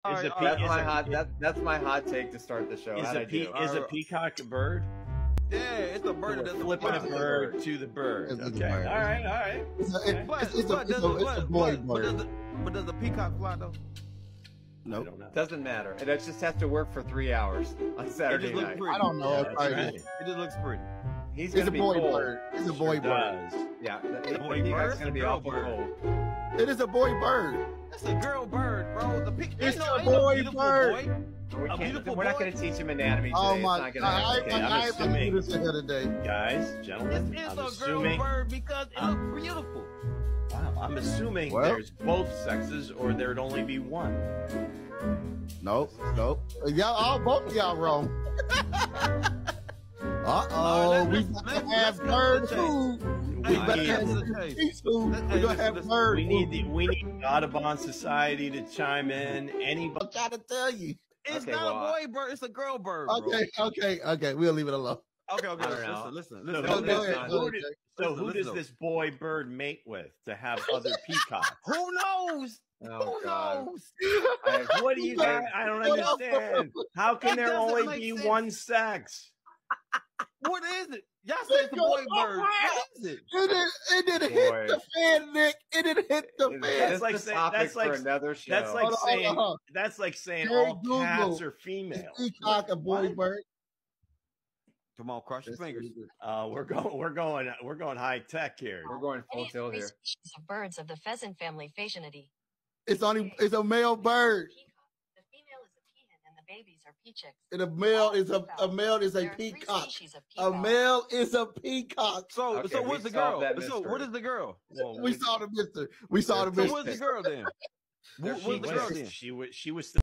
Is Alright, a pe- That's is my a- hot. That, that's my hot take to start the show. Is How'd I a, pe- is a peacock a bird? Yeah, it's a bird. We're That's flipping a bird to the bird. It's a Okay. bird. All right. All right. It's a, it, But, it's, it's but, it's does, a, a, it's a but, boy but, but, does bird. but does the peacock fly though? I Nope. Doesn't matter. It just has to work for three hours on Saturday it just looks night. pretty. I don't know. Yeah, if right. It just looks pretty. He's It's gonna a be boy cold. bird. It's a boy Sure bird. does. Yeah, the, It's the boy peacock's bird, gonna be awful cold. It is a boy bird. That's a girl bird, bro. The peacock. It's ain't no, a ain't no boy beautiful bird. Boy. We a can't, we're not going to teach him anatomy today. Oh it's my not god! going to I, happen. Okay, I, I'm I, I, assuming- do this ahead of day. Guys, It's, gentlemen, it's I'm a girl bird because it I'm- looks beautiful. Wow, I'm assuming Well- there's both sexes, or there'd only be one. Nope, nope. Y'all, all both of y'all wrong. Uh oh, All right, we let's- about let's- to let's have cut to bird food. Hey, We about to need- have the chase. peace food. Let- We hey, gonna have listen. We need the, we need Audubon Society to chime in. Anybody? I'm trying to tell you. It's Okay, not well, a boy bird. It's a girl bird, bro. Okay, okay, okay. We'll leave it alone. Okay, okay. I. Listen, listen, So listen. Who, go does, ahead, not- go who ahead, do- so Listen, who listen, does this boy bird mate with to have other peacocks? Who knows? Oh, Who God. knows? I- What do you guys? I don't understand. How can there only be sense. one sex? What is it? Y'all said it's a boy bird. What is it? It didn't, it didn't hit the fan, Nick. It didn't hit the That's fan. That's like the topic that's like- for another show. That's like Hold on, on, saying on. that's like saying Hey, all Google. cats are female. peacock a boy What? bird? Come on, cross your fingers. Uh, we're going, we're going, we're going high tech here. We're going full Any tilt here. species of birds of the pheasant family Phasianidae. It's only it's a male bird, Peacock. The female is a peahen and the babies are peachicks. and a male is a a male is a There peacock. A male is a peacock. So, Okay, so we what's the girl? that So what mystery. is the girl? Well, We saw the mister. We saw the So mister. what's the girl then? There What, she the girl then? She was, she was.